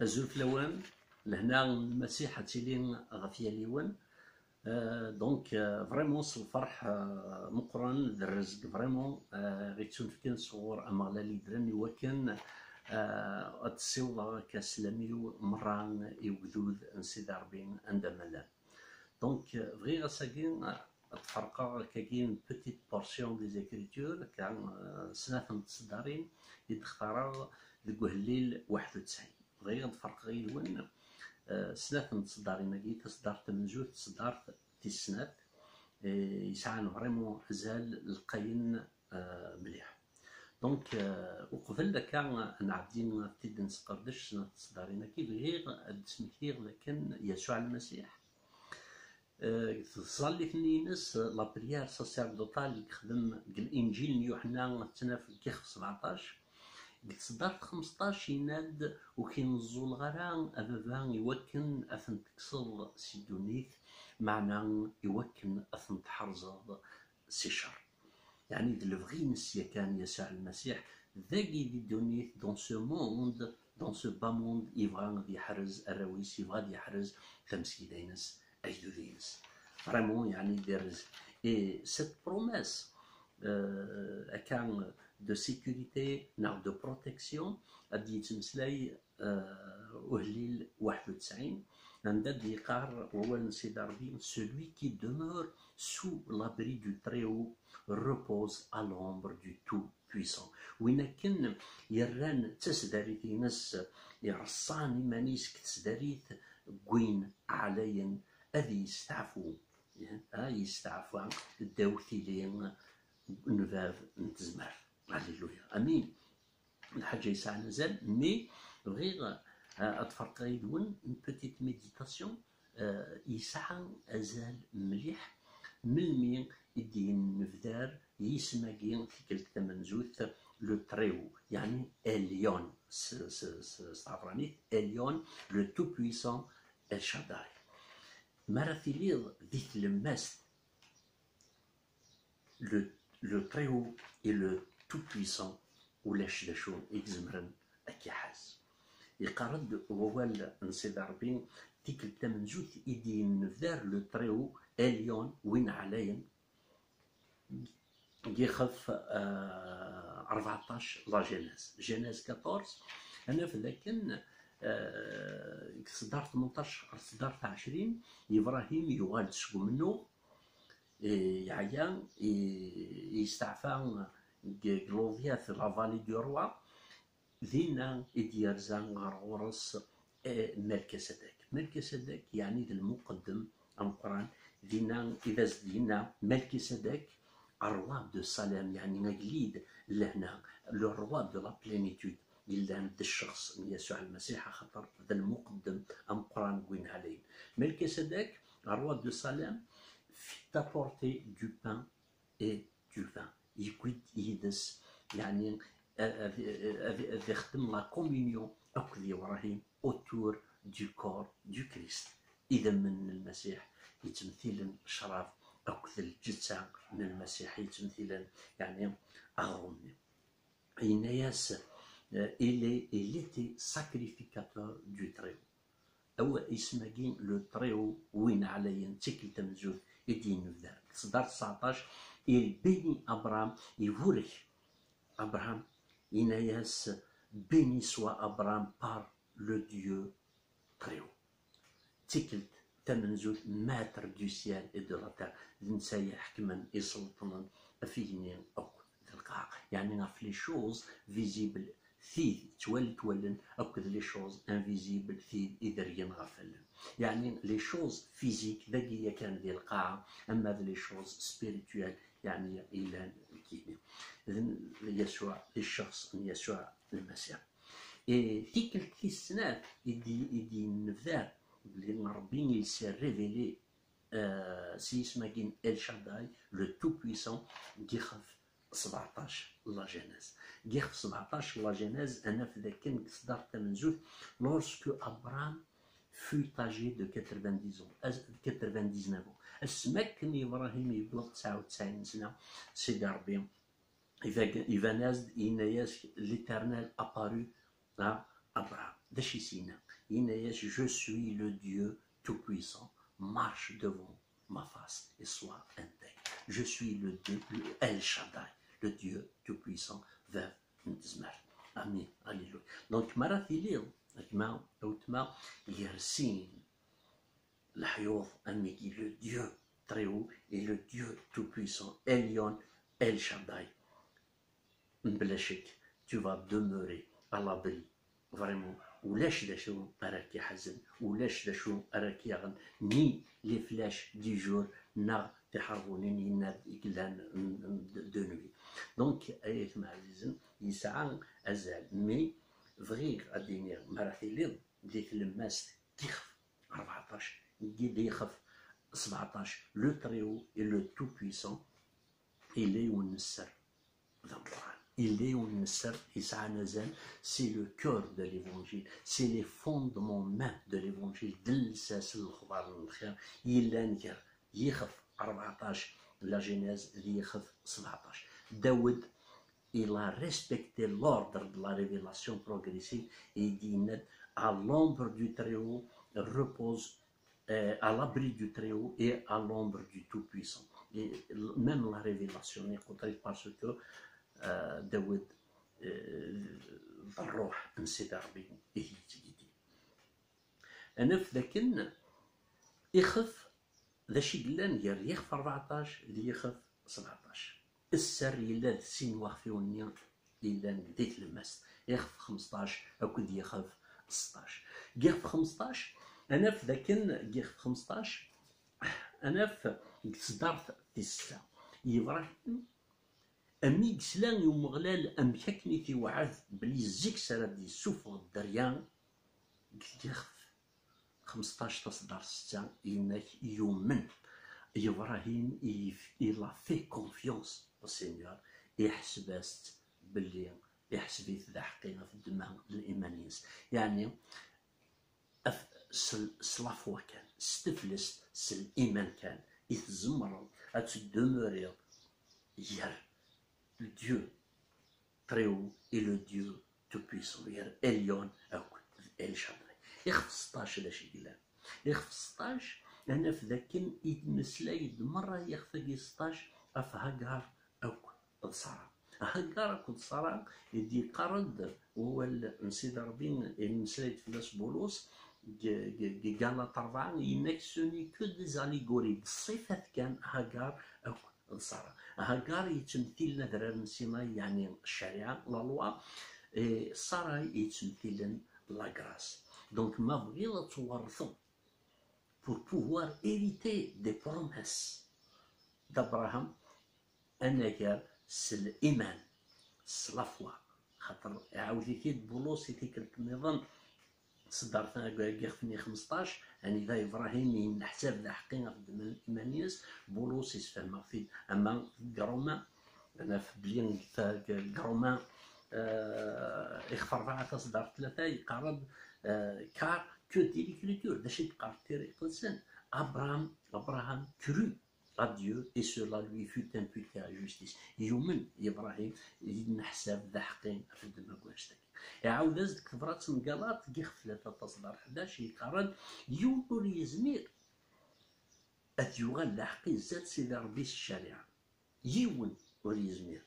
azul flawan لهنا المسيح تيلي غف ياليون آه، دونك آه، فريمون الفرح آه، مقرن الرزق فريمون. غيتون فكين صغور امغلالي درن يوكن اتسيوضا كاسلاميو مران يوجدود نسيد ربي اندملا دونك فغي غاساكين تفرقا كاين بوتيت بورسيون دي زيكريتور كان سنة تصدارين يتختار ذكو هليل 91 غير نتفرق غير وين سنات نتصدر كي تصدرت من جوج تصدرت تيسنات يسعى فريمون زال القاين مليح. دونك وقبل كان نعدي نبتدي نسقردش تصدرينا كي غير كثير لكن يسوع المسيح. صلي ثنينس لا بريير ساسيردوتال يخدم الإنجيل يوحنا تناف كيخ 17 صدرت 15 يناد وكين نزول غرا أبابا يوكن أثن تكسر سيدونيت معنى يوكن أثن تحرزض سيشر يعني دو الفغي نسيا كان يسوع المسيح ذاكي دي دونيت دون سو موند دون سو با موند يبغى يحرز الرويس يبغى يحرز تمسكيدينس أيدو دينس فريمون يعني ديرز اي سيت بروميس كان دو سيكوريتي ناو دو بروتيكسيون غادي يتمسلاي وهليل 91 عندها ديقار هو نسيد ربي celui qui demeure sous l'abri du Très-Haut repose à l'ombre du Tout-Puissant. وين كان يران تسداريت ينس يرصان مانيس كتسداريت كوين عليا أذي يستعفو يستعفو داوثي لين نفاف نتزمر هللويا امين الحاجة يسعى نزال مي غير اتفرق اون بوتيت ميديتاسيون يسعى ازال مليح من مين يدين نفدار يسماكين في كل تمنزوث لو تريو يعني اليون استعفراني اليون لو تو بويسون الشاداي ماراثيليض ذي تلمست لو تريو اي لو تو بويسون ولاش داشو يكزمرن اكي حاس يقارد ووال نسيد ربي ديك الثمن زوج ايدين نفدار لو تريو اليون وين عليا يخف آه 14 لا جينيز جينيز 14 أنا في ذاك آه صدار 18 صدار 20 إبراهيم يوال تسقو منه يعيا يستعفى كلوفيا في لافالي دو روا. ذينا إديارزان غار غورس ملكة سداك. ملكة سداك يعني المقدم القرآن. ذينا إذا زدينا ملكة سداك الرواب دو سلام يعني نجليد لهنا. لو رواب دو لا بلينيتود. إلا الشخص يسوع المسيح خطر ذا المقدم أم قرآن وين عليه ملكة سداك الرواب دو سلام تابورتي دو بان اي دو فان يكويد يدس يعني يخدم لا كومينيون أكل إبراهيم أوتور دو كور دو كريست إذا من المسيح يتمثيل شرف أكل الجثة من المسيح يتمثيل يعني أغرمي إنياس إلي إليتي ساكريفيكاتور دو تريو أو اسماكين لو تريو وين عليا تيكل تمزوث يدين نفذار صدار 19 il bénit Abraham, il voulait Abraham, Inaïs, béni soit Abraham par le Dieu très haut. تكلت تمنزل ماتر دو سيال اي دو لا تير نسايا حكما يسلطنا فيني أو تلقى يعني نعرف لي شوز فيزيبل ثيد تولي تولن اكد لي شوز انفيزيبل ثيد اذا غفل. يعني لي شوز فيزيك ذاكية كان ذي القاعة أما لي شوز سبيريتوال يعني إلى الكيمياء إذن يسوع الشخص يسوع المسيح. تيك الكيسنات يدي يدي نفذار اللي ربي يسير ريفيلي آه سي اسماكين إل شاداي لو تو بويسون كيخف 17 لا جينيز كيخف 17 لا جينيز أنا في ذاك كان صدر تمنزوث لورسكو أبرام fut âgé de 90 ans. 99 ans. اسمكن إبراهيم يبلغ 99 سنة سيدي ربي اذا اذا ناز يناياس ليترنال ابارو ا ابراهام داشي سينا يناياش جو سوي لو ديو تو بويسون marche devant ma face et sois intègre. Je suis le Dieu, le El Shaddai, le Dieu Tout-Puissant, vers نتزمر امين هللويا دونك مرات يليض كما أو تما يرسين الحيوض امي لو ديو تريو اي لو ديو تو بويسون اليون ال شاداي بلا شك tu vas demeurer à l'abri vraiment ولاش دا شو راك يحزن ولاش دا شو راك يغن ني لي فلاش دي جور نا تحربوني ني نا كلان دو نوي دونك ايت معززن يسعى ازال مي فغيغ اديني مراتي ليض ديك الماس تيخف 14 دي يخف 17 لو تريو اي لو تو بويسون إلي ونسر ذا القرآن إلي ونسر يسعى نزال سي لو كور دو ليفونجيل سي لي فوندمون مان دو ليفونجيل دلساس الخبار الخير يلا نكر يخف 14 لا جينيز يخف 17 داود il a respecté l'ordre de la révélation progressive et il dit net, à l'ombre du Très-Haut repose euh, à l'abri du Très-Haut et à l'ombre du Tout-Puissant. Et même la révélation est contraire parce que euh, David الروح انسدار بين إيه تجدي أنا في ذاك يخف ذا شي قلان يخف 14 يخف 17 السر يلا سين واخفي ونيا يلا ديت الماس. يخف 15 اكد يخف 16 يخف 15 أنا في ذاك يخف 15 أنا في صدرت تسعة يبراهيم امي كسلان يوم غلال ام كاكني في وعد بلي زيك سرا دي سوفو الدريان قلت يخف 15 تصدر 6 ينك يومن. إبراهيم إلا فيه كونفيونس السينيور يحسبست باللي يحسبيت ذا حقيقة في الدماغ الإيمانيس. يعني أف سلافوا كان ستفلس سل إيمان كان يتزمر. أتدمريض ير. الديو تريو إي لو ديو تو بويسون ير إليون أو إل شادري يخف 16 لاش يقلان يخف 16 في ذاك يتمسلاي مرة يخفى 16 أف هاكار أوك الصرا هاكار أوك الصرا يدي قرد هو نسيد ربي في لاس بولوس قال طربعا ينك سوني كو دي زاليغوري. بالصفات كان هاكار أوك الصرا هاكار يتمثل درار سيناي يعني الشريعة لا لوا الصرا يتمثل لاكراس دونك ما بغينا تورثو. Pour pouvoir hériter des promesses d'Abraham أنك سل إيمان سلا فوا خاطر عاودي كي بولوس تيك النظام صدرتنا قاخفني 15 يعني ذا إبراهيم نحسب ذا حقيقة في الإيمانيس بولوس يسفهم في أما قروما أنا في بلين قروما آه إخفر بعد تصدر ثلاثة يقرب كار dit l'Écriture d'acheter caractère chrétien. Abraham, Abraham crut à Dieu et cela lui fut imputé à justice. يؤمن إبراهيم نحسب ذا حقين في الدماغ واشتكي. يعاود ازدك تبرات نقالات كيخ ثلاثة تصدر 11 يقارن. يوم يزمير. أت يغال لحقي زاد سيدي ربي الشريعة. يون وريزمير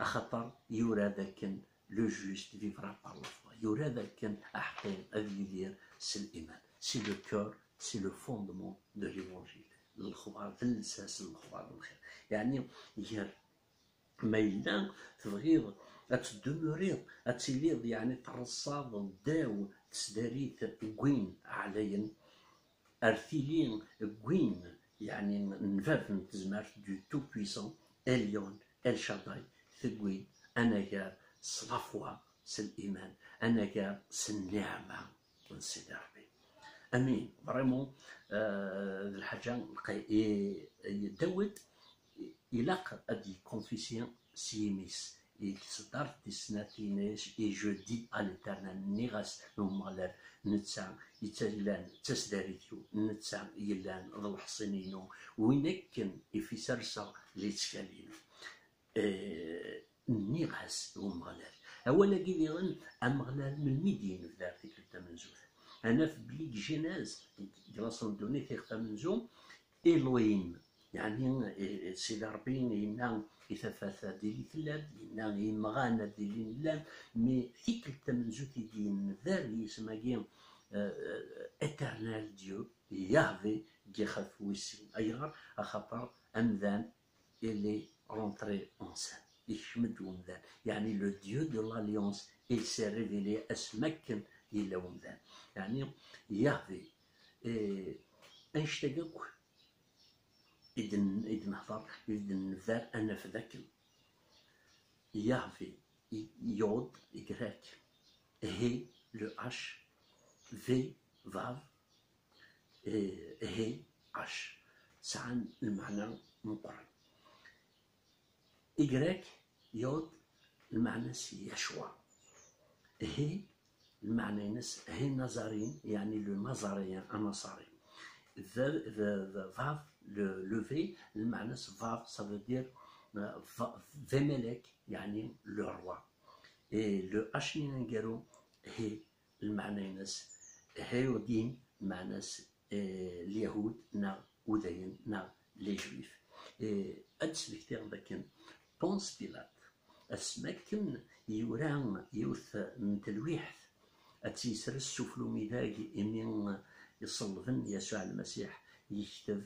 أخطر يورا ذاك لو جوست فيفرا بار لا يورا ذاك أحقين أذي يدير سي الإيمان سي لو كور سي لو فوندمون دو ليفونجيل الخبار الاساس الخبار الخير يعني ير ما إلا تبغيض أتدمريض أتسيليض يعني ترصاد داو تسداريت كوين عليا أرثيلين كوين يعني نفاف نتزمار دو تو بويسون اليون الشاداي ثقوي أنا صلافوا سالإيمان أنك سالنعمة ونسيدي ربي. أمين. فريمون آه الحاجة داود إلاق أدي كونفيسيان سيميس. se tarde des snatines et je dis à l'éternel نغاس نمغلر نتسع يتلان تسداريتو نتسع يلان ذو الحصينينو وينكن في نغاس نمغلر اولا كي غن امغلال من الميدين في ذاك التمنزوث أنا في بليك جيناز جلاصون دوني تيخ تمنزوم إلوين. يعني سيدي ربي ينا إثاثاثا ديالي تلاد ينا يمغانا ديالي نلاد مي ثيك التمنزوث دين ذار يسمى éternel Dieu, Yahvé, Gechaf Wissim. Ailleurs, à Khatar, Amdan, il est rentré يعني لو ديو دو لاليونس il s'est révélé اسمكن إلى ومذان يعني يهفي انشتاقك إذن إذن هضر إذن نفذار أنا في ذاك يهفي يود إكراك هي لو أش في فاف هي أش سعن المعنى مقرن إجراك يود المعنى يشوع هي المعنى نس هي نظرين يعني لو نظريا النصاري ذا ذا ذا فاف لو في المعنى فاف veut dire في ملك يعني لو روا اي لو اشني نقرو هي المعنى نس هي ودين معنى اليهود نا ودين نا لي جويف اتسلكتير ذاك بونس بيلات اسمكن يوران يوث من تلويحث. اتيسر السفلو ميداغي إمين يصلفن يسوع المسيح يكتب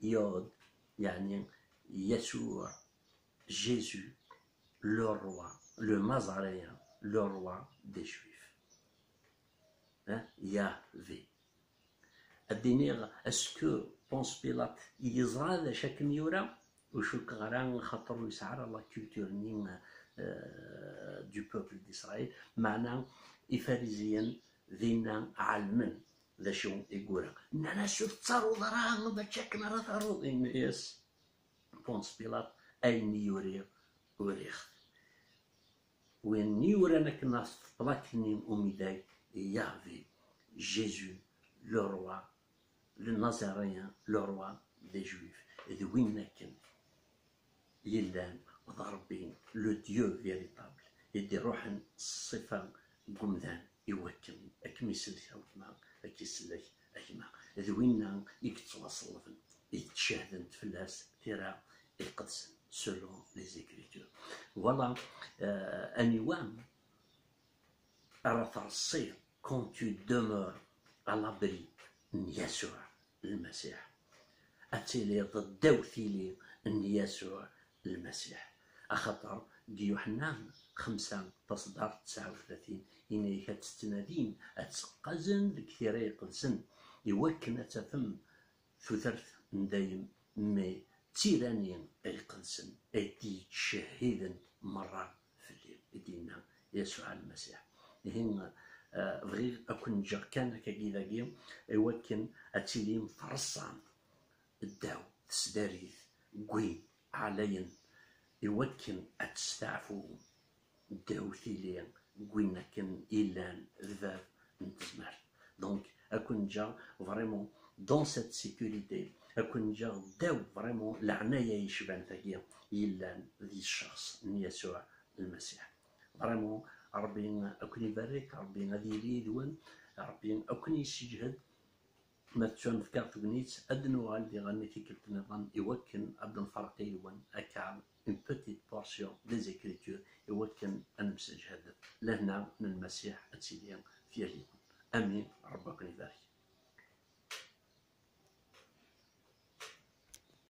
يود يعني يسوع جيسو لو روا لو مازاريان لو روا دي جويف يا في. الدينيغ أسكو بونس بيلات يزرى ذا شكل يورا وشو كغران خاطر يسعر لا كولتور نين دو بوبل ديسرائيل معنا إفاريزيا ذينا علمن ذا شو يقول نانا شو تصارو ضران بتشكنا رثارو إن يس بونس بيلات أين يوري وريخ. وين يوري نك ناس بلاكنين أميداي يافي جيزو لو روا Nazaréen, le roi des Juifs, et de يلان ضربين لو ديو فيريتابل يدي روحن الصفة قمدان يوكل أكمي سلك ما أكي سلك أكما ذوينا يكتواصلفن يتشاهدن فلاس تيرا القدس سولون لي زيكريتور فوالا أنيوام أرى ترصي كون تو دومور على l'abri يسوع المسيح أتيلي ضد دوثيلي يسوع المسيح. أخطر دي يوحنا خمسة تصدر تسعة وثلاثين. إني كتستنادين أتسقزن الكثير يقلسن يوكن أتفم ثثرث دايم مي تيراني يقلسن أدي تشهيدا مرة في الليل دينا يسوع المسيح. هنا بغي أكون جا كان كاكي يوكن أتيليم فرصان الداو تسداريث قوين. علين يوكن أتستعفو داوثيليا قلنا كان إلان ذباب نتزمر دونك أكون جا فريمون دون سيت سيكوريتي أكون جا داو فريمون العناية يشبان تاكيا إلان ذي الشخص يسوع المسيح. فريمون ربي أكون يبارك ربي غادي يريد ربي أكون يسجهد. ما تشون في كارت بنيت أدنو غالي غني في كلت نظام يوكن أبدن فرقي وان أكعب une petite portion des Écritures يوكن المسج هذا. لهنا من المسيح أتسيديان في أمين. ربك يبارك.